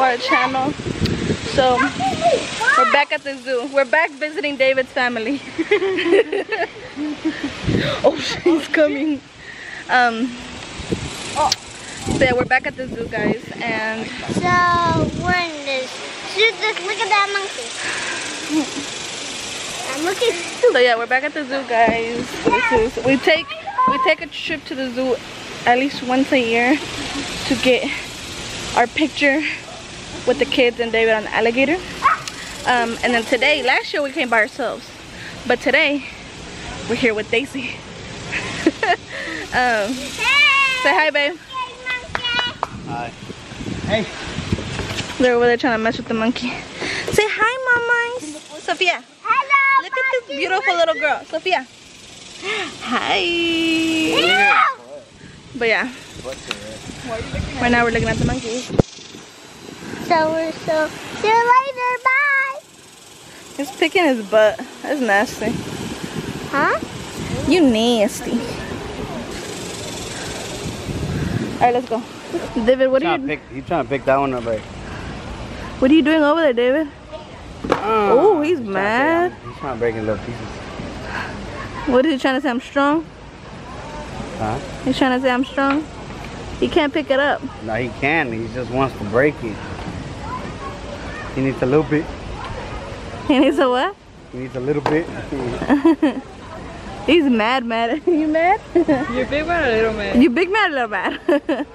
our channel. So we're back at the zoo. We're back visiting David's family. oh, she's coming. Um. So yeah, we're back at the zoo, guys, and So we're in this. Shoot this. Look at that monkey. I'm looking. so yeah, we're back at the zoo, guys. This is we take we take a trip to the zoo at least once a year to get our picture with the kids and David on the alligator. Um, and then today, last year we came by ourselves, but today we're here with Daisy. um, say hi, babe. Hi. Hey. They're over there trying to mess with the monkey. Say hi, mamas. Sophia. Hello. Look at this beautiful little girl. Sophia. Hi. But yeah. Right now we're looking at the monkeys. So we're so. See you later. Bye. He's picking his butt. That's nasty. Huh? You nasty. Alright, let's go. David, what are you pick, he's trying to pick that one up, right? what are you doing over there, David? Oh, he's trying to say mad. I'm- He's trying to break in little pieces. What is he trying to say? I'm strong? Huh? He's trying to say I'm strong? He can't pick it up. No, he can. He just wants to break it. He needs a little bit. He needs a what? He needs a little bit. He's mad, mad. you mad? You big one or little man? You big mad, little mad.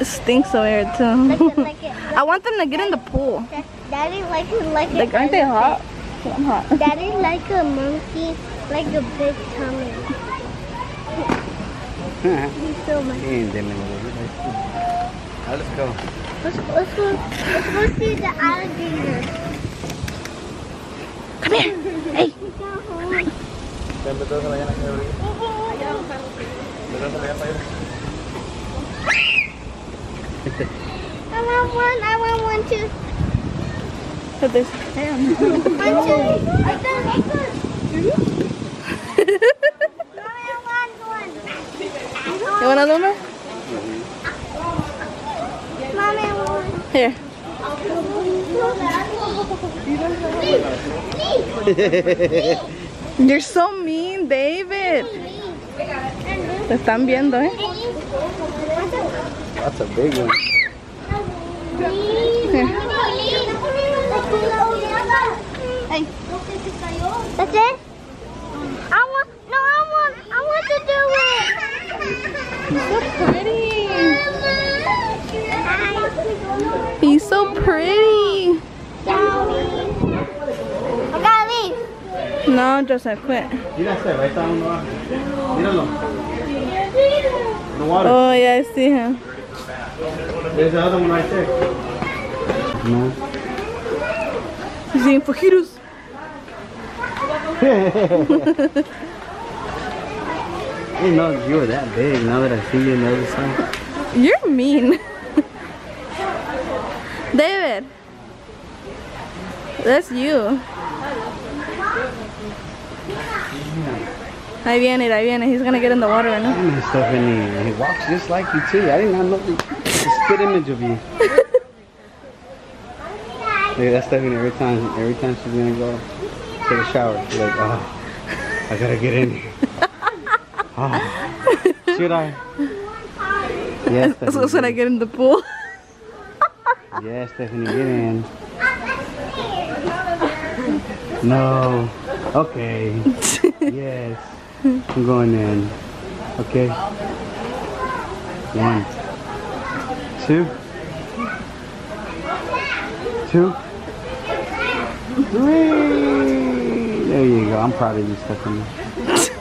it stinks over here Like too. it, like it. I want them to get in the pool. Daddy like it like it. Like, aren't they hot? I'm hot. Daddy like a monkey, like a big tummy. He's so much. ain't dealing with it. Now let's go. Let's, let's go. Let's go see the alligator. Come here. Hey. I want one. I want one too. Put this. One too. I got Mommy, I want one. You want another one? Mommy, I want one. Here. You're so mean, David. Te están viendo, eh. That's a big one. Hey. That's it? I want, no, I want, I want to do it. He's so pretty. I gotta leave. No, Joseph, quit. Mira ese, ahí está uno abajo. Míralo. The water. Oh, yeah, I see him. There's the other one right there. No. He's eating fajitas. I didn't know you were that big now that I see you on the other side. You're mean. David. That's you. Ahí viene, ahí viene. He's gonna get in the water right now. Damn, Stephanie. He walks just like you too. I did not know the, the spit image of you. Look at that Stephanie every time every time she's gonna go take a shower. She's like, oh I gotta get in here. Oh, should I? Yes, So, Stephanie. so when I get in the pool. Yes, Stephanie, get in. No. Okay. Yes. I'm going in. Okay. One. Two. Two. Three. There you go. I'm proud of you, Stephanie.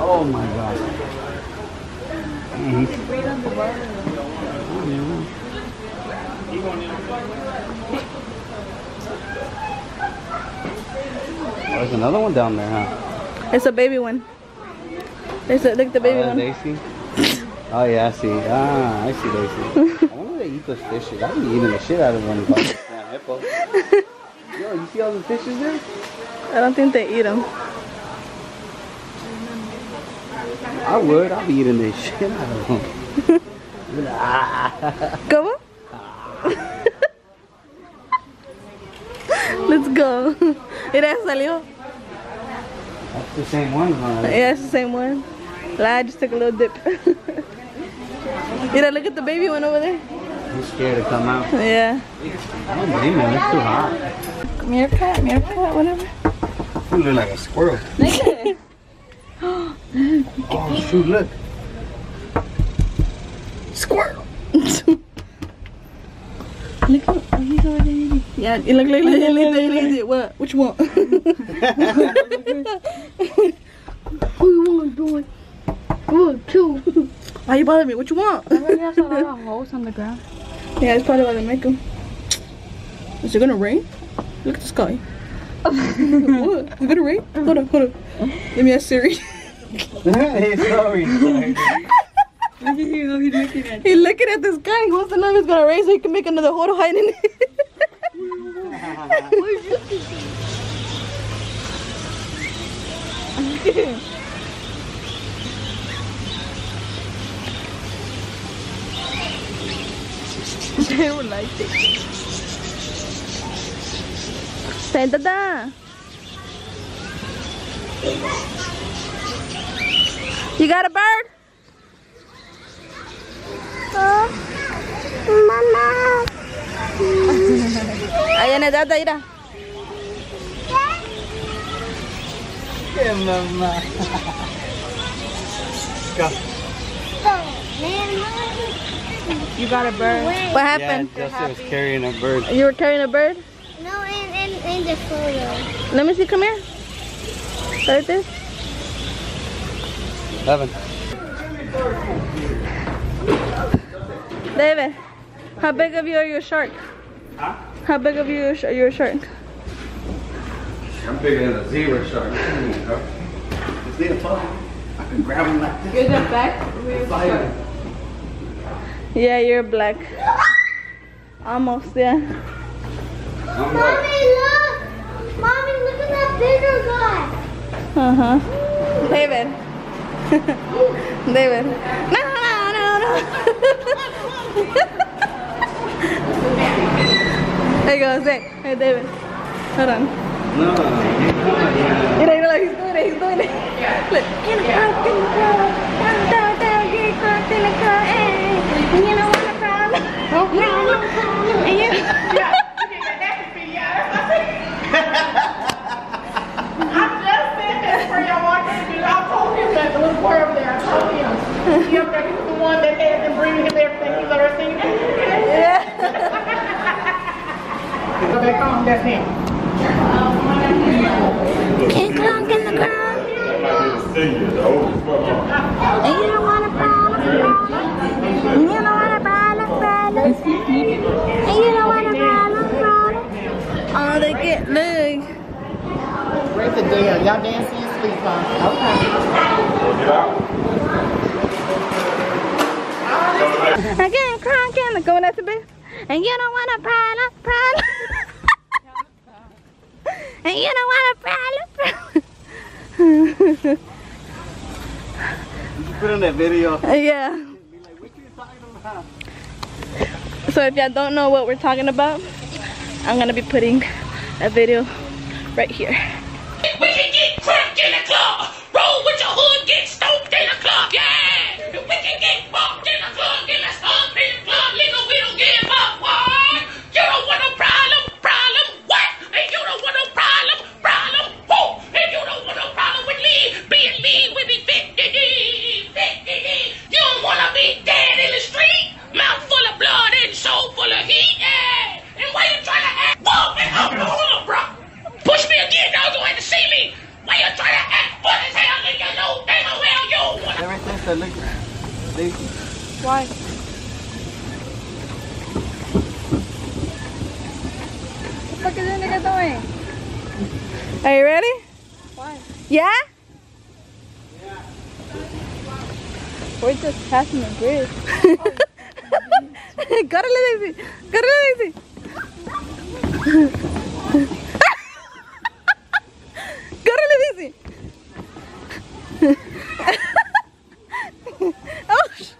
Oh my god. He's- Oh, there's another one down there, huh? It's a baby one. There's a, look the baby oh, one. Daisy? Oh yeah, I see. Ah, I see Daisy. I wonder if they eat those fishes. I'd be eating the shit out of one damn hippos. Yo, you see all the fishes there? I don't think they eat them. I would. I'll be eating this shit out of them. ¿Cómo? Let's go. Mira, salió. That's the same one, huh? Yeah, it's the same one. I just took a little dip. Mira, look at the baby one over there. He's scared to come out. Yeah. I don't blame him. It's too hot. Meerkat, meerkat, whatever. You look like a squirrel. Oh, shoot, look. Squirrel. Look at oh, he's over there. eating. Yeah, look, look, look, look, look, look, look, What? Which one? Who you want, boy? One, two. Why you bother me? What you want? Already has a lot of holes on the ground. Yeah, it's probably why they make them. Is it gonna rain? Look at the sky. what? Is it gonna rain? Hold on, hold on. Let me ask Siri. He's sorry. Look at you, he's looking at He's looking at the sky. He wants to know if it's gonna rain so he can make another hotel hiding in it. Where's they would like it. Say dada. You got a bird? Oh, Mama. Ayan na dada, ira. Yeah, mama. Go. You got a bird. What Yeah, happened? Justin was carrying a bird. You were carrying a bird? No, in, in, in the photo. Let me see, come here. Start this. Evan. David, how big of you are your shark? Huh? How big of you is your shark? I'm bigger than a zebra shark. Is he a puppy? I can grab him like this. You're the back. Fight him. Yeah, you're black. Almost, yeah. I'm Mommy, like, look! Mommy, look at that bigger guy! Uh-huh. David. David. No, no, no, no. there go, say. Hey, David. Hold on. no. You know, you know, like he's doing it, he's doing it. Look. In the car, in get you. And you I just said that for y'all watching the video. I told him that the little boy over there. I told him. He up there, he's the one that had been bringing him everything he's ever seen. Yeah. So they call him, that's him. Get clunk in the car. And you don't want problem. And you don't want problem, problem. And you don't want problem, problem. Oh, they get, look. Where's the deal? Y'all dancing sleep, huh? Okay. Again, crying, again. Go in that to bed. And you don't want a problem, problem. and you don't want a problem, problem. Put in that video. yeah. So if y'all don't know what we're talking about, I'm gonna be putting a video right here. We can get crunk in the club. Roll with your hood, get stoked in the club, yeah. We can get bumped in the club, get let's stomp in the club, nigga. We don't give up, what? You don't want no problem, problem, what? And you don't want no problem, problem, who? And you don't want no problem with Lee, being Lee, we be 50 D, 50 D. You don't wanna be dead in the street, mouth full of blood and soul full of heat, yeah. And why you trying to act? Whoa, man, hold on, hold on, bro. Push me again, dog. You ain't to see me. Why you trying to act funny as hell, nigga? No damn well you wanna That right there said, look. They, Why? What the fuck is that nigga doing? Are you ready? Why? Yeah? We're just passing the bridge. Córrele, Daisy. crazy. oh. sh-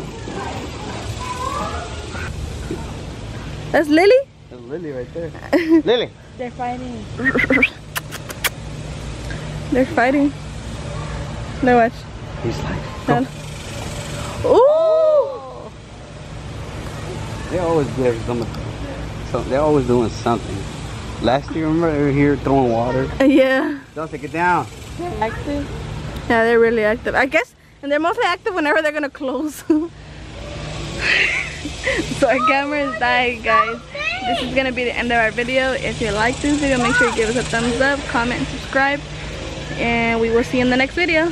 That's Lily? There's Lily right there. Lily. They're fighting. They're fighting. No watch. He's like, Dad. Ooh! they always give some, some, they're always doing something. Last year, remember they were here throwing water? Uh, yeah. Don't take it down. Active. Yeah, they're really active. I guess, and they're mostly active whenever they're gonna close. so our camera is dying, guys. This is gonna be the end of our video. If you like this video, make sure you give us a thumbs up, comment, and subscribe. And we will see you in the next video.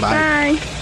Bye. Bye.